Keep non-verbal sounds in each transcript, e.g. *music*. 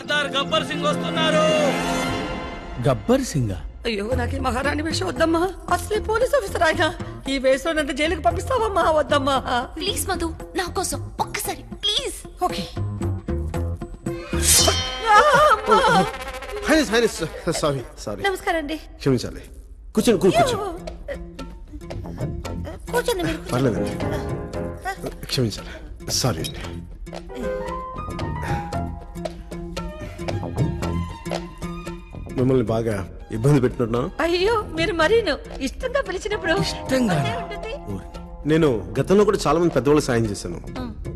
Mister Gabbar Singh వస్తున్నారు. గబ్బర్ సింగా? అయ్యో నాకు ఈ మహారాణి వేషం వద్దమ్మా. అసలే పోలీస్ ఆఫీసర్ ఆయన. ఈ వేషం నన్ను జైలుకి పంపిస్తావమ్మా వద్దమ్మా. ప్లీజ్ మధు నా కోసం ఒక్కసారి please. Okay. Highness highness sorry sorry. నమస్కారం అండి క్షమించాలి. కూర్చోండి కూ- కూర్చో కూర్చోండి మీరు పర్లేదండి. క్షమించాలి. సారీ అండి. మిమ్మల్ని బాగా ఇబ్బంది పెట్టినట్టున్నాను. అయ్యో మీరు మరీను. ఇష్టంగా పిలిచినప్పుడు ఇష్టంగా. నేను గతంలో కూడా చాలా మంది పెద్దవాళ్ళు సాయం చేశాను.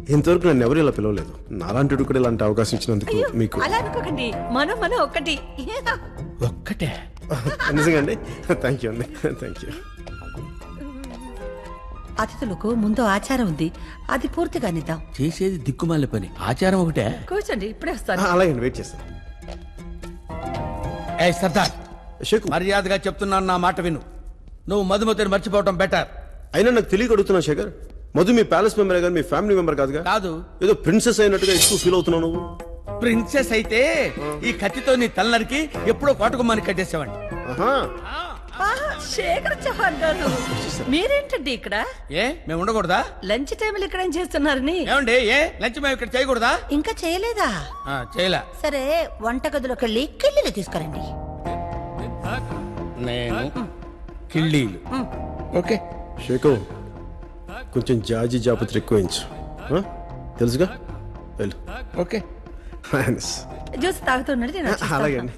ఇంతవరకు నన్ను ఎవరు ఇలా పిలవలేదు. నాలాంటి కూడా ఇలాంటి అవకాశం ఇచ్చినందుకు మీకు అలా అనుకోకండి. మనం మనం ఒక్కటి. ఒక్కటే? *laughs* నిజంగా అండి థ్యాంక్ యూ అండి. థ్యాంక్ యూ అతిథులకు ముందు ఆచారం ఉంది. అది పూర్తిగా నిద్దాం. చేసేది దిక్కుమాల పని. ఆచారం ఒకటే? కూర్చోండి ఇప్పుడే వస్తాను. అలాగే వెయిట్ చేస్తాను. ఏ సర్దార్. షేకు. మర్యాదగా చెప్తున్నాను నా మాట విను. నువ్వు మధుమతిని మర్చిపోవటం బెటర్ అయినా నాకు తెలియక అడుగుతున్నా శేఖర్. మధు మీ ప్యాలెస్ మెంబర్ కానీ మీ ఫ్యామిలీ మెంబర్ కాదుగా కాదు? ఏదో ప్రిన్సెస్ అయినట్టుగా ఎక్కువ ఫీల్ అవుతున్నావు నువ్వు. ప్రిన్సెస్ అయితే ఈ కత్తితో నీ తలనరికి ఎప్పుడో కోటకుమ్మని ఆహా, శేఖర్ చౌహాన్ గారు. మీరేంటండి ఇక్కడ? ఏ మేము ఉండకూడదా? లంచ్ టైంలో ఇక్కడ ఏం చేస్తున్నారని? ఏమండి ఏ లంచ్ మేము ఇక్కడ చేయకూడదా? ఇంకా చేయలేదా? ఆ, చేయలే. సరే వంటగదిలోకి వెళ్ళి కిళ్ళిలు తీసుకురండి. నేను కిళ్ళీలు. ఓకే. షేకు కొంచెం జాజి జాపత్రి ఎక్కువించు? తెలుసుగా? వెళ్ళు. ఓకే. జ్యూస్ తాగుతున్నాడు. అలాగే అండి.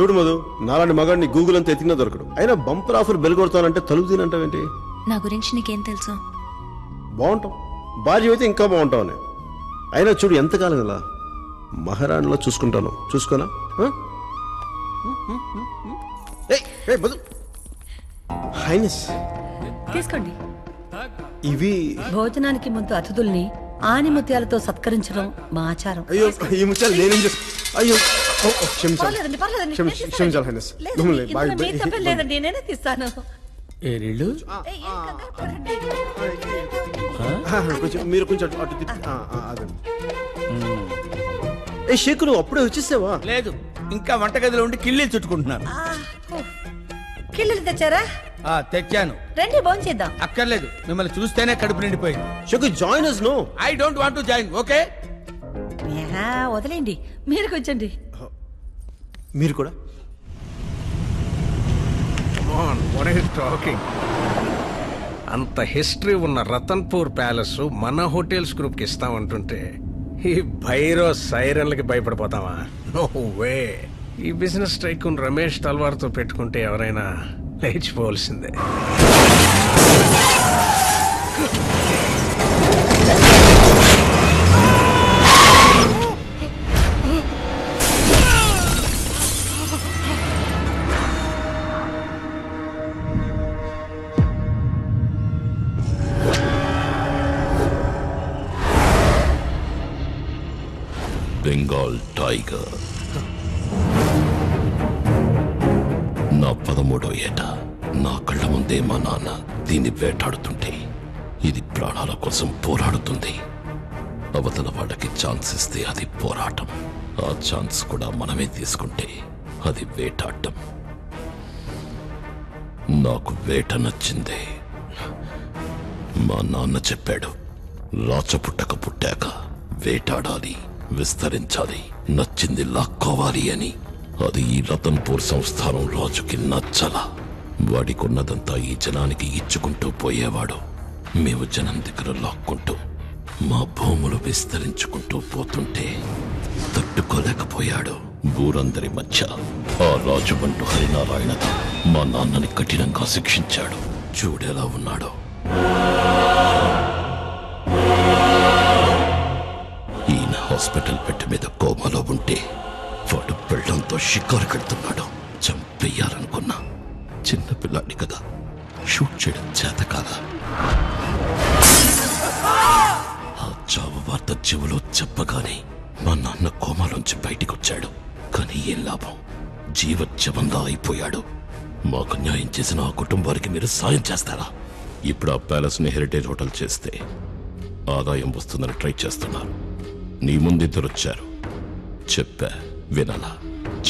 చూడు మధు నాలాంటి మగాడిని గూగుల్ అంతా ఎత్తినా దొరకడు. అయినా బంపర్ ఆఫర్ బెల్ కొడతానంటే తలుపు తినంటావేంటి నా గురించి నీకేం తెలుసు? బాగుంటాం భార్య అయితే ఇంకా బాగుంటావు అని అయినా చూడు ఎంతకాలం ఇలా? మహారాణిలో చూసుకుంటాను. చూసుకోనా. హైనస్. తీసుకోండి. ఇవి భోజనానికి ముందు అతిథుల్ని ఆనిముత్యాలతో సత్కరించడం మా ఆచారం. అయ్యో ఈ ముత్యాలు నేనేం చేస్తా? అయ్యో. క్షమించాలి హైనస్. లేదండి, నేనే తీస్తాను. ఏ నీళ్ళు? కొంచెం మీరు కొంచెం అటు ఏ షేక్ నువ్వు అప్పుడే వచ్చేసావా? లేదు ఇంకా వంటగదిలో ఉండి కిళ్ళీలు చుట్టుకుంటున్నాను. కిళ్ళిలు తెచ్చారా? ఆ తెచ్చాను. రండి భోజనం చేద్దాం. అక్కర్లేదు మిమ్మల్ని చూస్తేనే కడుపు నిండిపోయింది. Sheikh join us no I don't want to join okay వదిలేండి మీరు కూర్చోండి. మీరు కూడా. టాకింగ్ అంత హిస్టరీ ఉన్న రతన్పూర్ ప్యాలెస్ మన హోటల్స్ గ్రూప్కి ఇస్తామంటుంటే ఈ భైరో సైరన్లకి భయపడిపోతావా? నో వే ఈ బిజినెస్ టైకూన్ రమేష్ తల్వార్తో పెట్టుకుంటే ఎవరైనా లేచిపోవలసిందే. బెంగాల్ టైగర్. నా పదమూడో ఏట నా కళ్ళ ముందే మా నాన్న దీన్ని వేటాడుతుంటే ఇది ప్రాణాల కోసం పోరాడుతుంది. అవతల వాళ్ళకి ఛాన్స్ ఇస్తే అది పోరాటం. ఆ ఛాన్స్ కూడా మనమే తీసుకుంటే అది వేటాడటం నాకు వేట నచ్చిందే. మా నాన్న చెప్పాడు రాచపుట్టక పుట్టాక వేటాడాలి. విస్తరించాలి. నచ్చింది లాక్కోవాలి అని. అది ఈ రతన్పూర్ సంస్థానం రాజుకి నచ్చల. వాడికున్నదంతా ఈ జనానికి ఇచ్చుకుంటూ పోయేవాడు. మేము జనం దగ్గర లాక్కుంటూ మా భూములు విస్తరించుకుంటూ పోతుంటే తట్టుకోలేకపోయాడు ఊరందరి మధ్య. ఆ రాజు రాజుబంటు హరినారాయణతో మా నాన్నని కఠినంగా శిక్షించాడు. చూడేలా ఉన్నాడో. హాస్పిటల్ బెడ్ మీద కోమాలో ఉంటే వాడు పెళ్ళంతో షికారు కడుతున్నాడు. చంపేయాలనుకున్నా. చిన్న పిల్లాడి కదా. షూట్ చేయడం చేత కాదా? ఆ చావు వార్త చెవులో చెప్పగానే మా నాన్న కోమాలోంచి బయటికొచ్చాడు. కానీ ఏం లాభం? జీవజ్జవంగా అయిపోయాడు. మాకు న్యాయం చేసిన ఆ కుటుంబానికి మీరు సాయం చేస్తారా? ఇప్పుడు ఆ ప్యాలెస్ని హెరిటేజ్ హోటల్ చేస్తే ఆదాయం వస్తుందని ట్రై చేస్తున్నారు. నీ ముందిద్దరు వచ్చారు చెప్పా వినలా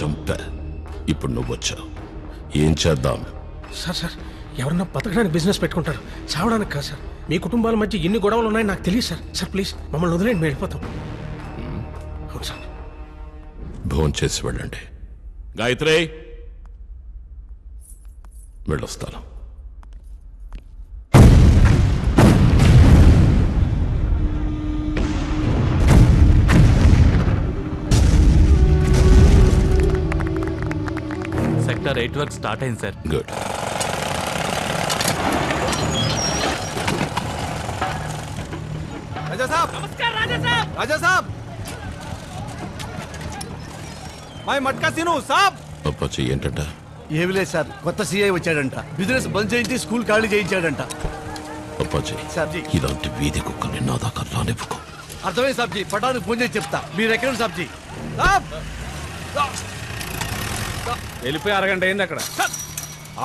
చంపా. ఇప్పుడు నువ్వొచ్చావు. ఏం చేద్దాం? సార్ సార్ ఎవరన్నా బతకడానికి బిజినెస్ పెట్టుకుంటారు. చావడానికి కాదు సార్. మీ కుటుంబాల మధ్య ఎన్ని గొడవలు ఉన్నాయని నాకు తెలియదు సార్. సార్ ప్లీజ్ మమ్మల్ని వదిలేండి మేము వెళ్ళిపోతాం. అవును సార్. భోన్ చేసి వెళ్ళండి. గాయత్రి! వెళ్ళొస్తాను. సెక్టర్ ఎయిట్ వర్క్ స్టార్ట్ అయింది సార్ గుడ్ రాజా సాబ్ నమస్కారం రాజా సాబ్ రాజా సాబ్ మై మట్కా సిను సాబ్ అప్పాచి ఏంటంట ఏమి లేదు సార్ కొత్త సీఐ వచ్చాడంట బిజినెస్ బంద్ చేయించి స్కూల్ ఖాళీ చేయించాడంట అప్పాచి సాబ్జీ. ఇలాంటి వీధి కుక్కల్ని నా దాకా రానివ్వకు అర్థమైంది సాబ్జీ పటానికి ఫోన్ చేసి చెప్తా మీరు ఎక్కడ సాబ్జీ సాబ్ వెళ్ళిపోయి అరగంట అయింది అక్కడ.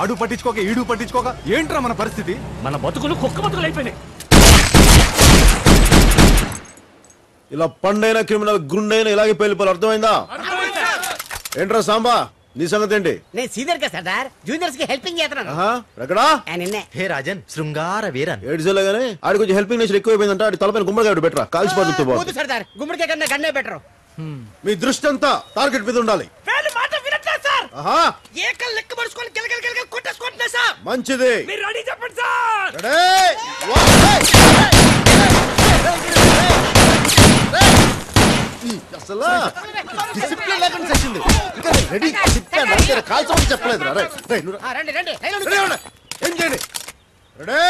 ఆడు పట్టించుకోక ఈడు పట్టించుకోక ఏంట్రా మన పరిస్థితి? మన బతుకులు కుక్క బతుకులు అయిపోయినాయి. ఇలా పండైన క్రిమినల్ గుండైన ఇలాగే పేలిపోవాలి. అర్థమైందా? ఏంట్రా సాంబా నీ సంగతి ఏంటి నేను సీనియర్ కదా సర్దార్ జూనియర్స్కి హెల్పింగ్ చేస్తున్నాను. ఎక్కడా? నిన్నే. హే రాజన్ శృంగార వీరన్. ఏడ్చేలే గానీ ఆడి కొంచెం హెల్పింగ్ నేచర్ ఎక్కువైపోయిందంట ఆడి తలపైన గుమ్మడికాయ బెటరా కాల్చి పడుతూ పోదు సర్దార్ గుమ్మడికాయ కన్నా గన్నే బెటర్ మీ దృష్టి అంతా టార్గెట్ మీద ఉండాలి. ఆహా ఏకల్ లెక్క పడుచుకొని గిలగల గిలగల కొట్టేసుకుంటున్నా సార్ మంచిది మీరు రెడీ చెప్పండి సార్ రెడీ? వన్, ఈ అసలు డిసిప్లిన్ లేకుండా చచ్చింది ఇంకా రెడీ చెప్పాను అంతే కాల్చమని చెప్పలేదు రండి రండి. ఏం చేయండి రెడీ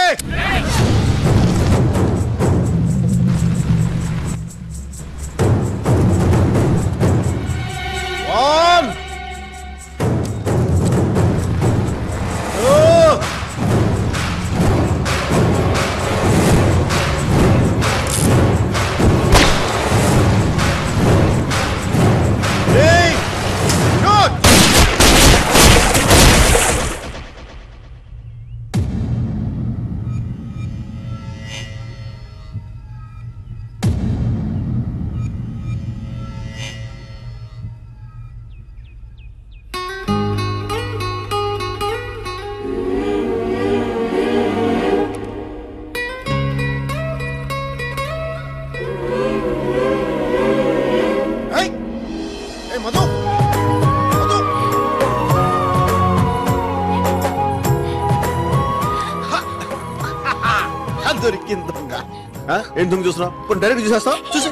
ఆ? ఏం దొంగ చూస్తున్నావు? డైరెక్ట్ చూసేస్తావు? చూసి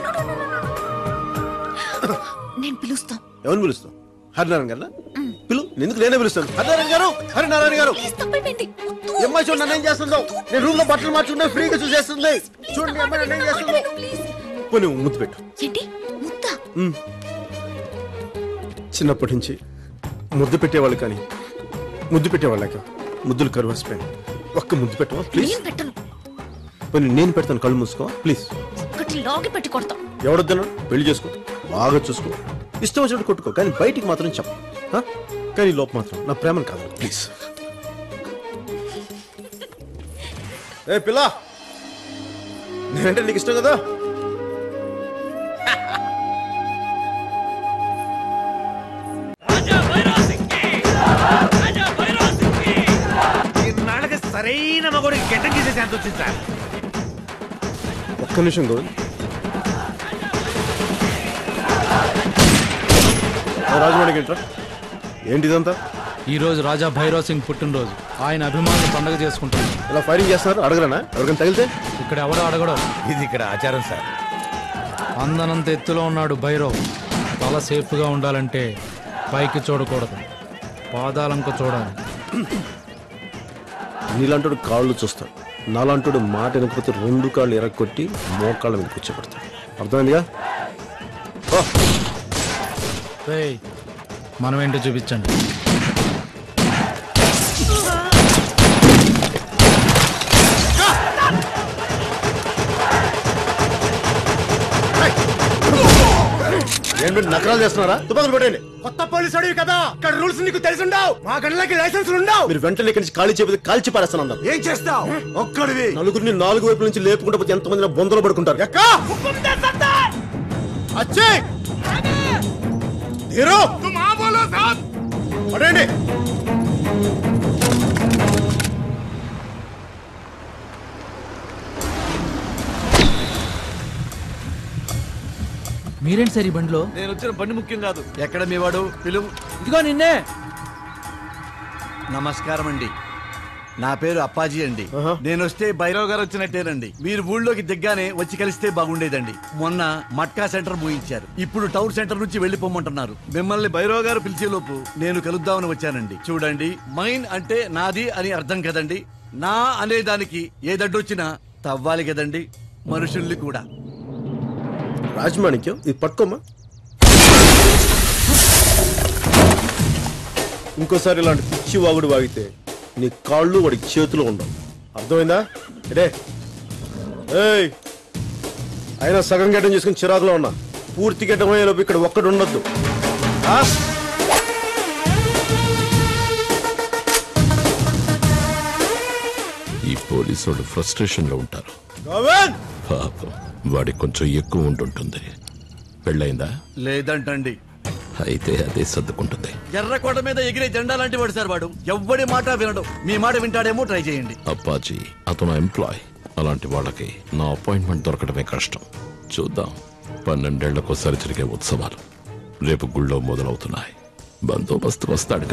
నేను పిలుస్తాం. ఎవరిని పిలుస్తావు హరినారాయణ గారు పిలు. ఎందుకు నేనే పిలుస్తాను? హరినారాయణ గారు? హరినారాయణ గారు. అమ్మాయి చూడండి నన్ను ఏం చేస్తుందో. నేను రూమ్లో బట్టలు మార్చుకుంటే ఫ్రీగా చూసేస్తుంది. చూడండి అమ్మాయి నన్ను ఏం చేస్తుందో. పోనీ ముద్దు పెట్టు. ఏంటి? ముద్ద? చిన్నప్పటి నుంచి ముద్దు పెట్టేవాళ్ళు కానీ ముద్దు పెట్టేవాళ్ళక ముద్దులు కరువసిపోయాను ఒక్క ముద్దు పెట్టవా? ప్లీజ్ పెట్టను? పోనీ నేను పెడతాను కళ్ళు మూసుకో. ప్లీజ్ ఒక్కటి లాగి పెట్టి కొడతాం. ఎవడొద్దన్నా పెళ్ళి చేసుకో. బాగా చూసుకో. ఇష్టం వచ్చినట్టు కొట్టుకో కానీ బయటికి మాత్రం చెప్ప? కానీ లోపు మాత్రం నా ప్రేమను కాదు. ప్లీజ్ ఏ పిల్ల! నేనంటే నీకు ఇష్టం కదా? సరైన మగోడికి గెడ్డ గీసే ఛాన్స్ వచ్చింది సార్. ఒక్క నిమిషం గోవింద్ రాజవాడికి ఏంట్రా? ఏంటి ఇదంతా ఈ రోజు రాజా భైరవ్ సింగ్ పుట్టినరోజు. ఆయన అభిమానులు పండుగ చేసుకుంటున్నారు. ఇలా ఫైరింగ్ చేస్తున్నారు? అడగరనా ఎవరికైనా తగిలితే? ఇక్కడ ఎవడో అడగడం. ఇది ఇక్కడ ఆచారం సార్. అందనంత ఎత్తులో ఉన్నాడు భైరవ్. తల సేఫ్గా ఉండాలంటే పైకి చూడకూడదు. పాదాలంక చూడాలి. నీలాంటి కాళ్ళు చూస్తాడు. నాలాంటి మాట వెనకపోతే రెండు కాళ్ళు ఎరగొట్టి మోకాళ్ళ మీద కూర్చోబెడతాడు. అర్థమైందిగా? మనం ఏంటో చూపించండి. మీరు నకరాలు చేస్తున్నారా? తుపాకులు పెట్టండి కొత్త పోలీసు అడివి కదా ఇక్కడ రూల్స్ నీకు తెలిసుండవు. మా గంటలకి లైసెన్స్ ఉండవు. మీరు వెంటనే ఇక్కడి నుంచి ఖాళీ చేయకపోతే కాల్చి పారేస్తాను ఏం చేస్తావు? ఒక్కడివి. నలుగురిని నాలుగు వైపుల నుంచి లేపుకుంటే పోతే ఎంతమంది బొందలో పడుకుంటారు? అచ్చే! ధీరు పడండి మీరేంటి సార్ ఈ బండిలో? నేను వచ్చిన బండి ముఖ్యం కాదు. ఎక్కడ మీ వాడు పిలువు. ఇదిగో నిన్నే. నమస్కారం అండి. నా పేరు అప్పాజీ అండి. నేను వస్తే భైరవ్ గారు వచ్చినట్టేనండి. మీరు ఊళ్ళోకి దిగ్గానే వచ్చి కలిస్తే బాగుండేదండి. మొన్న మట్కా సెంటర్ మూయించారు. ఇప్పుడు టౌన్ సెంటర్ నుంచి వెళ్ళిపోమంటున్నారు. మిమ్మల్ని భైరవ్ గారు పిలిచేలోపు నేను కలుద్దామని వచ్చానండి. చూడండి మైన్ అంటే నాది అని అర్థం కదండి. నా అనే దానికి ఏదడ్డొచ్చినా తవ్వాలి కదండి. మనుషుల్ని కూడా. రాజమాణిక్యం? ఇది పట్టుకోమ్మా. ఇంకోసారి ఇలాంటి పిచ్చి వాగుడు వాగితే నీ కాళ్ళు వాడికి చేతులు ఉండవు. అర్థమైందా? రే. ఏయ్. అయినా సగం గడ్డం చేసుకుని చిరాకులో ఉన్నా. పూర్తి గడ్డం అయ్యేలోపు ఇక్కడ ఒక్కడు ఉండొద్దు? ఈ పోలీసు వాళ్ళు ఫ్రస్ట్రేషన్లో ఉంటారు పాపం. వాడికి కొంచెం ఎక్కువ ఉంటుంటుంది పెళ్ళైందా లేదంటండి. అయితే అదే సర్దుకుంటుంది. ఎర్రకోట మీద ఎగిరే జెండా లాంటి వాడు సార్ వాడు. ఎవ్వడి మాట వినడు. మీ మాట వింటాడేమో ట్రై చేయండి. అప్పాజీ అతను ఎంప్లాయ్. అలాంటి వాళ్ళకి నా అపాయింట్మెంట్ దొరకడమే కష్టం. చూద్దాం. పన్నెండేళ్ళకోసారి జరిగే ఉత్సవాలు. రేపు గుళ్ళో మొదలవుతున్నాయి. బందోబస్తు వస్తాడు